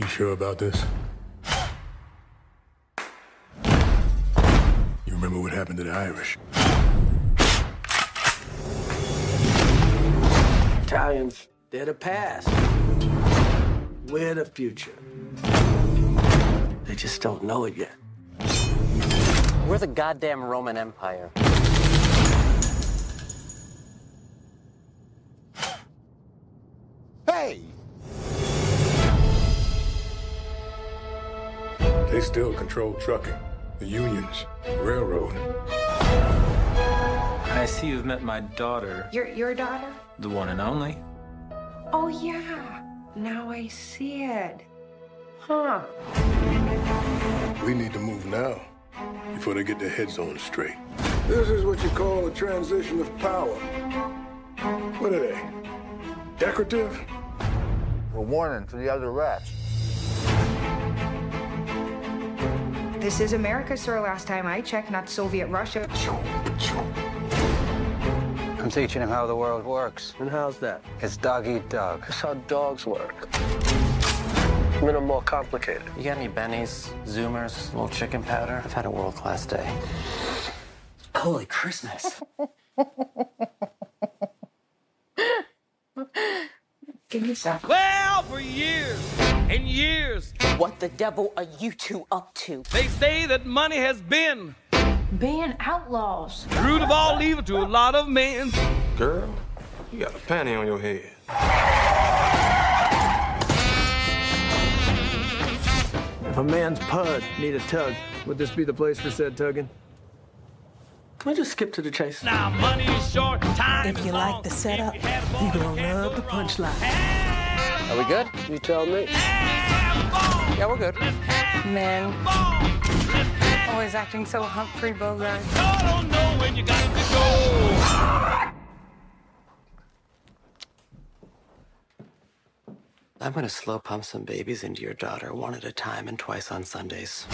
You sure about this? You remember what happened to the Irish? Italians, they're the past. We're the future. They just don't know it yet. We're the goddamn Roman Empire. Hey! They still control trucking, the unions, the railroad. I see you've met my daughter, Your your daughter? the one and only. Oh yeah. Now I see it. Huh. We need to move now before they get their heads on straight. This is what you call a transition of power. What are they? Decorative? A warning to the other rats. This is America, sir. Last time I checked, not Soviet Russia. I'm teaching him how the world works. And how's that? It's dog eat dog. That's how dogs work. A little more complicated. You got any bennies, zoomers, little chicken powder? I've had a world class day. Holy Christmas. Give me some. Well, for years and years, What the devil are you two up to? they say that money has been Being outlaws. the root of all evil to a lot of men. Girl, you got a panty on your head. If a man's pud need a tug, would this be the place for said tugging? Can we just skip to the chase? Now money is short, time If is you long. like the setup, you had you gonna love the one, punchline. Have Are we good? You tell me. Yeah, we're good. Man. always acting so Humphrey Bogart. I don't know when you got to go. I'm gonna slow pump some babies into your daughter one at a time and twice on Sundays.